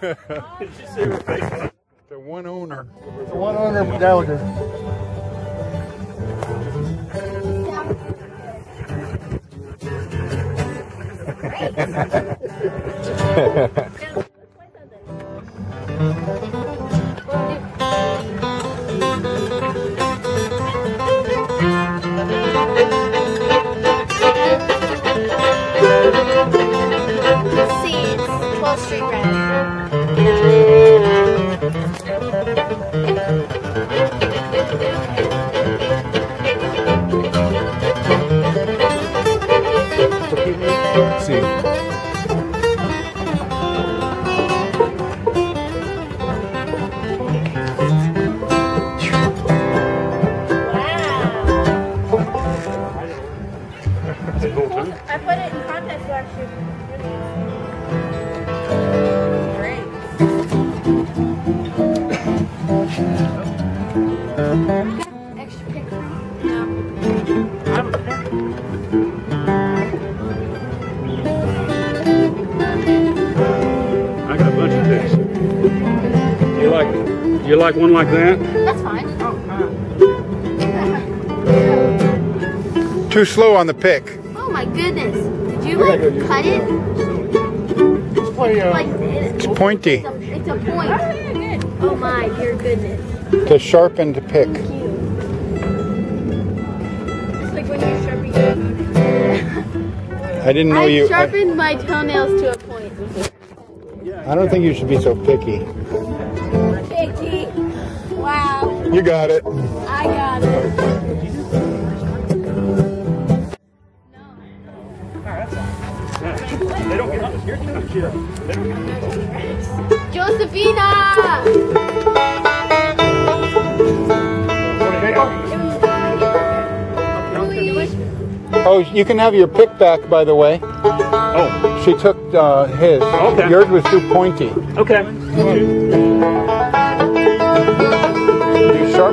The one owner. The one owner Gallagher. Seeds, See. You like one like that? That's fine. Too slow on the pick. Oh my goodness. Did you like cut it? It's plenty of. Uh, like it's It's pointy. a, it's a point. Oh my dear goodness. To sharpen the pick. It's like when you're sharpening. I didn't know I you. I, sharpened my toenails to a point. I don't think you should be so picky. Picky. Wow. You got it. I got it. They don't get on. You're too. They don't get Josephina! Oh, you can have your pick back, by the way. Oh, She took uh, his. Okay. Yours was too pointy. okay.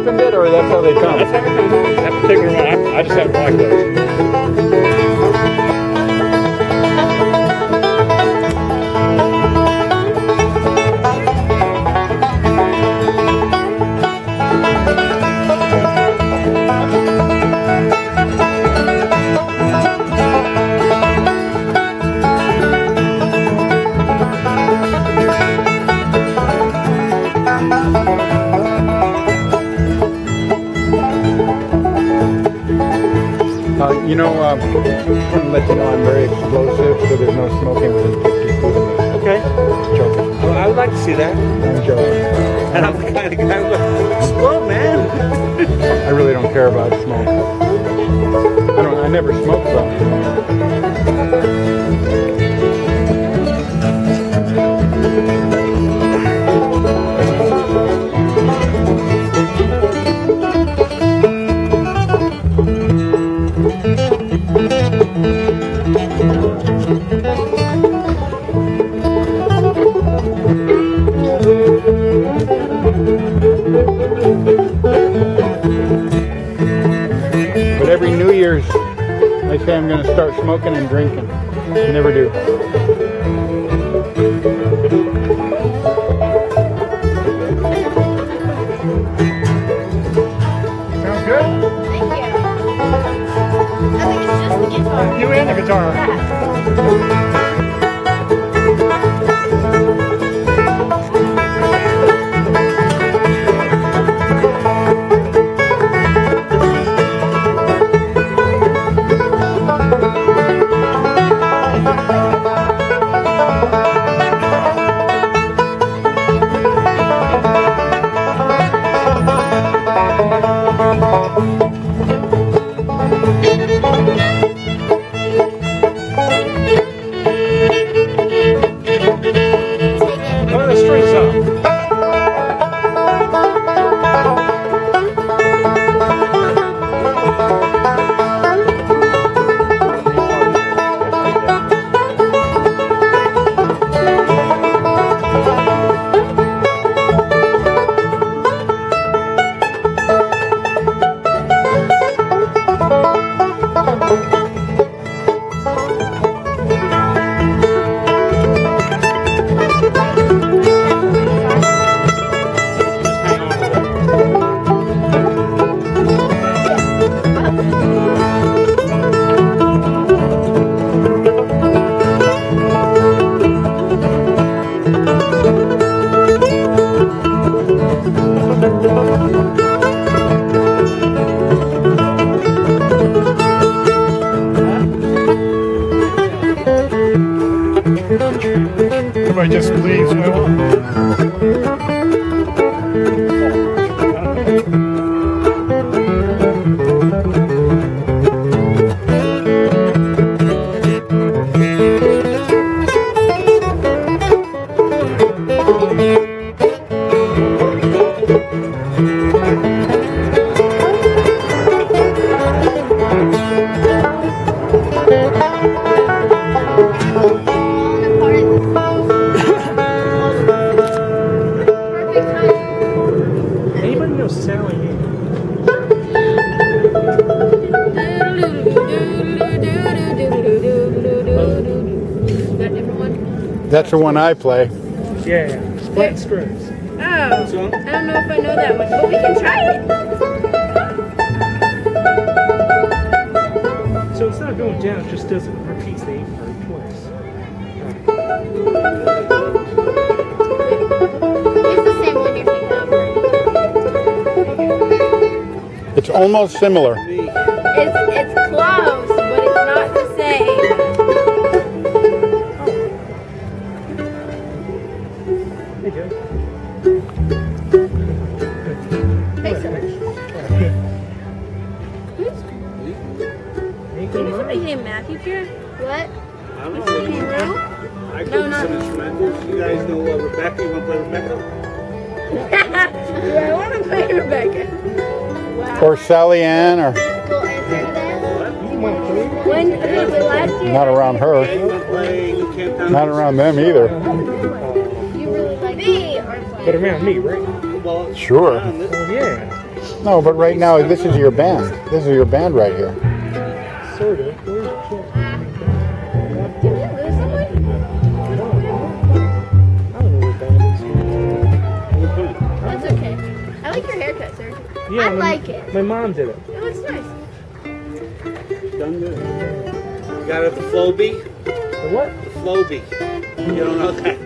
You sharpened it, or that's how they come? That particular one, I, I just happen to like those. Uh, you know, um, I want to let you know I'm very explosive, so there's no smoking within 50 feet of me. Okay. Joking. Well, I would like to see that. I'm joking. And I'm the kind of guy who explode, man. I really don't care about smoke. I don't. I never smoked though. Say I'm going to start smoking and drinking. I never do. Sounds good? Thank you. I think it's just the guitar. You and the guitar. Everybody I play. Yeah, Split Strings. Oh, I don't know if I know that one, but we can try it. So instead of going down, it just doesn't repeat the eight part twice. It's the same one you're thinking of. It's almost similar. It's, it's What? I don't Is he know. in? I No, play not- some instrumentals. You guys know uh, Rebecca. You want to play Rebecca? yeah, I want to play Rebecca. Wow. Or Sally Ann, or Cool answer to that. You want to play? When, okay, last year. not around her. you want to play Camp Town? Not around them either. You really like me But around me, right? Well, Sure. Well, yeah, No, but right now, this is your band. This is your band right here. sort of. Yeah, I my, like it. My mom did it. It looks nice. Done good. You got it, the Flowbee? The what? The Flowbee. You don't know that?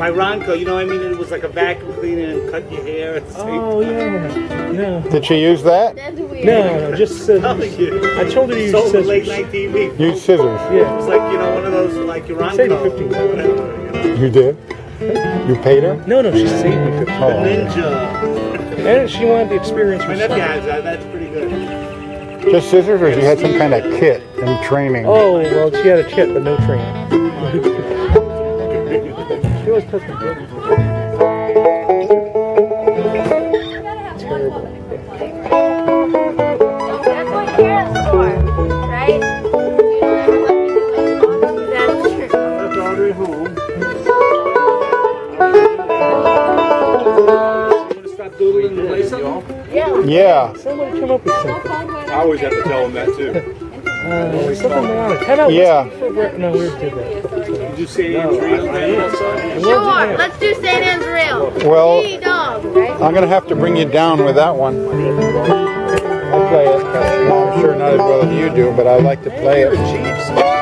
My Ronco, you know what I mean? It was like a vacuum cleaner and cut your hair at the same Oh, yeah. No. Did she use that? That's weird. No, no, just scissors. You. I told her to use Sold with late scissors. night TV. Use scissors. It Yeah. was like, you know, one of those, like your Save me Ronco. 15. whatever, you know. You did? You paid her? No, no, she saved me 50 Oh. Ninja. And she wanted the experience My herself. nephew has that. That's pretty good. Just scissors, or she had some kind of kit and training? Oh, well, she had a kit, but no training. she always took me good. Yeah. Somebody come up with something. I always have to tell them that too. Uh, something melodic. How about Yeah. Whiskey for No, we did that. a couple times. Did you say no, real then also? Sure, let's do St. Anne's Reel. Well, Hey, dog, right? I'm gonna have to bring you down with that one. I play it. No, I'm sure not as well as you do, but I like to play You're a it.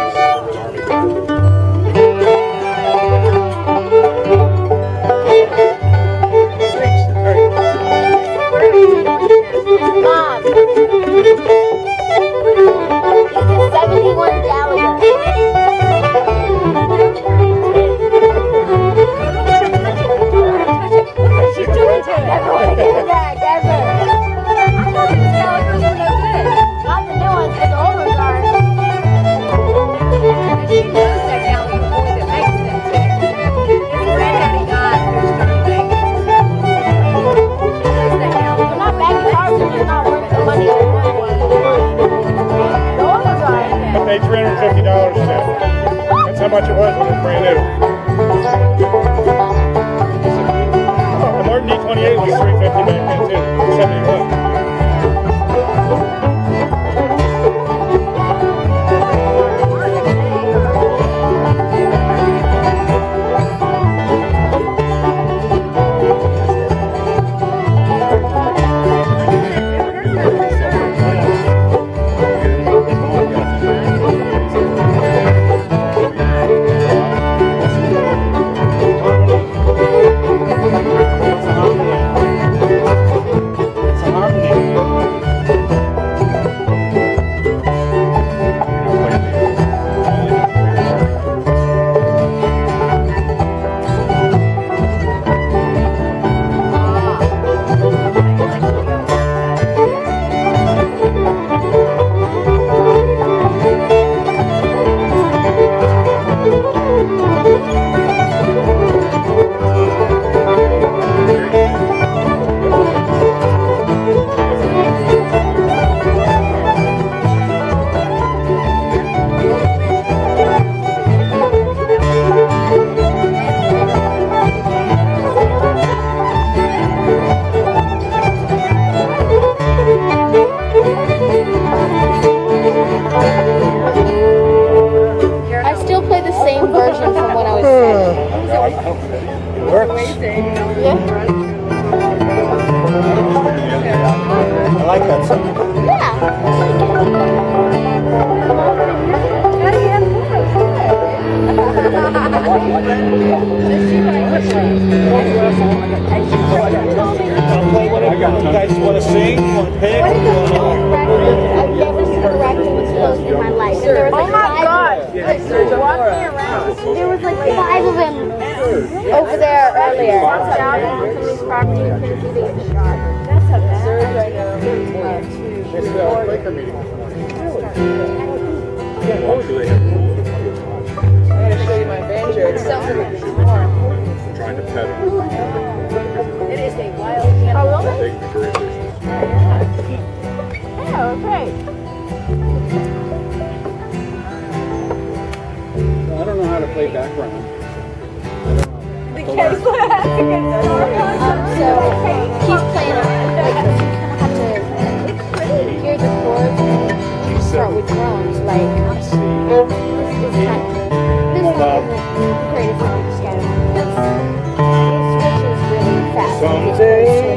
Sing, want to pick. I've never seen a raccoon explode in my life. And there was oh like Oh my five God. Of them. There was like five of them over there earlier. Down on somebody's property and couldn't see they get shot. That's a bad. It's the Quaker meeting. I'm how to play background. Um, so he's playing on like you kind of have to hear the chords and start with drums. Like this is kind of this is the greatest song to start on. It switches really fast. It's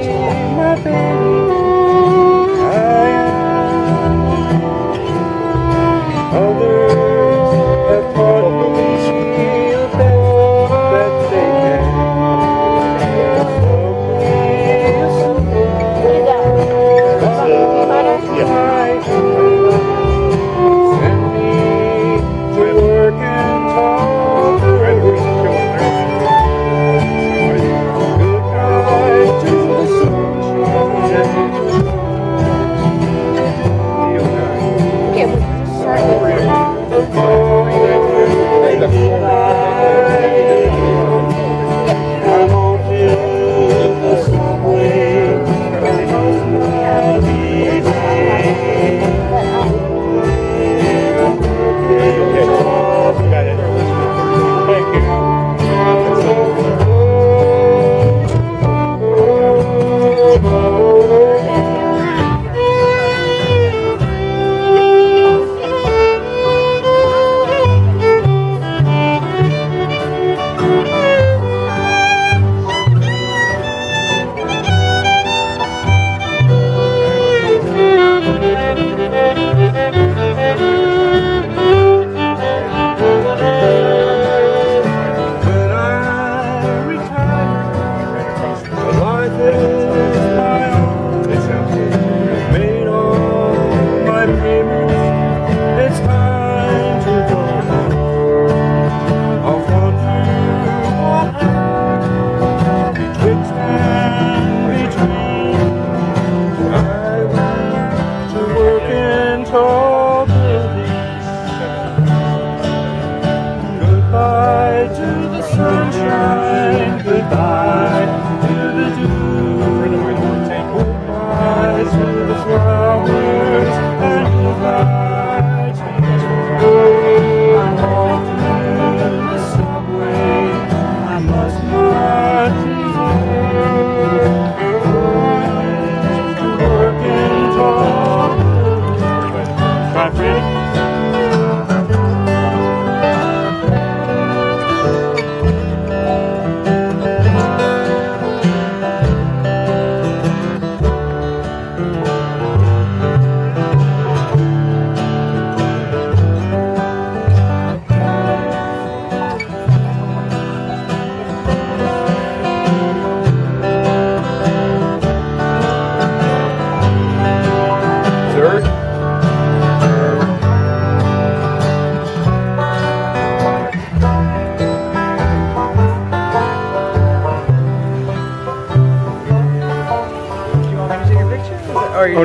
sunshine, goodbye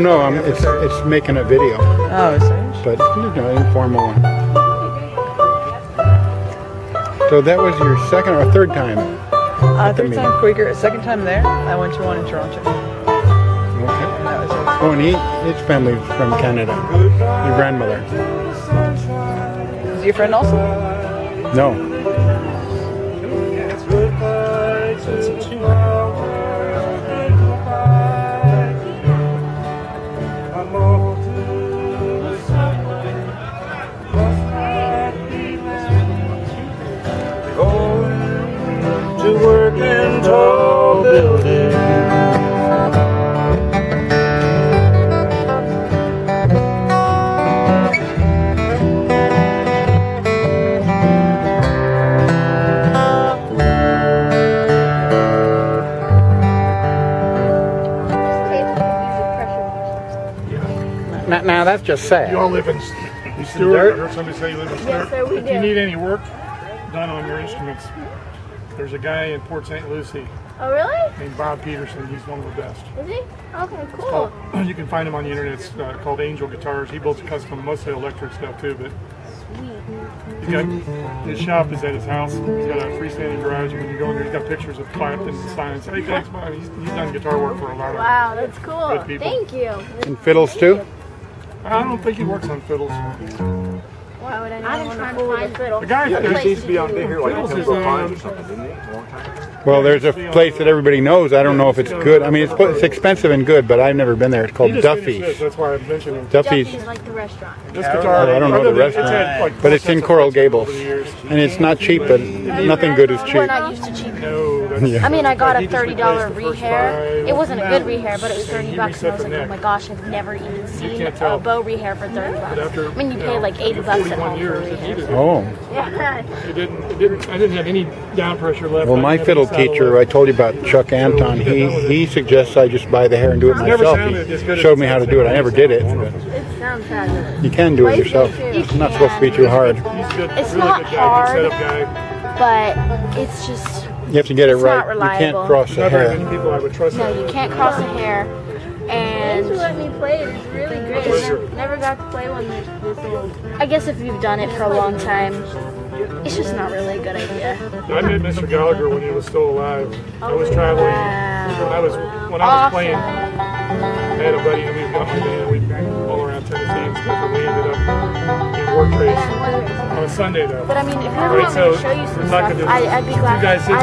no, I'm, it's it's making a video, Oh, sorry. but you know, informal one. So that was your second or third time? Uh, third time Quaker, second time there. I went to one in Toronto. Okay. And that was it. Oh, and he, his family's from Canada. Your grandmother? Is your friend also? No. Now that's You all sad. live in Stuart. I heard somebody say you live in Stuart. sir, we if you need any work done on your instruments, there's a guy in Port St. Lucie Oh, really? named Bob Peterson. He's one of the best. Is he? Okay, cool. Oh, you can find him on the internet. It's uh, called Angel Guitars. He builds custom, mostly electric stuff too. But he's got his shop is at his house. He's got a freestanding garage. When you go in there, he's got pictures of Clapton and signs. Hey, thanks, Bob. He's, he's done guitar work for a lot of. People. Wow, that's cool. Good people. Thank you. And fiddles too? I don't think he works on fiddles. Why would I want to fool with fiddle? The guy, Yeah, he there's, used to be on here like Fiddles is, Temple Times um, or something, didn't he? A long time. Well, there's a place that everybody knows. I don't know if it's good. I mean, it's, it's expensive and good, but I've never been there. It's called just finished this. Duffy's. That's why I mentioned him. Duffy's, Duffy's like the restaurant. This guitar, I don't know the other than- it's restaurant, but it's in Coral Gables. over the years. and it's not cheap, but nothing good is We're not used to cheap. No, that's, Yeah. I mean, I got a thirty dollar replaced the first rehair. It wasn't a good rehair, but it was thirty he bucks, and I was like, oh my gosh, I've never even seen a bow rehair for thirty bucks. I mean, you you pay like eighty after bucks at 41 home for a years, it rehair. Oh, Yeah. It didn't. It didn't. I didn't have any down pressure left. well, my fiddle teacher, I told you about Chuck Anton. He he suggests I just buy the hair and do it myself. sounded as good He as showed me how to do it. I never did it. It sounds fabulous. You can do it yourself. It's not supposed to be too hard. It's really not hard. Good setup guy. But it's just You have to get it It's right. not You can't cross the Not many hair. people I would trust. no, you can't cross a hair. Thanks for And letting me play it. It's really great. Pleasure. I never, never got to play one this, this old. I guess if you've done it for a long time, it's just not really a good idea. I met Mr. Gallagher when he was still alive. I was oh, traveling when I was when I was Awesome. playing. I had a buddy and we got my band. We all around Tennessee and stuff, and we ended up in Wartrace on a Sunday though. But I mean, if you ever Right, want so to show you some stuff, I, I'd be glad. two guys I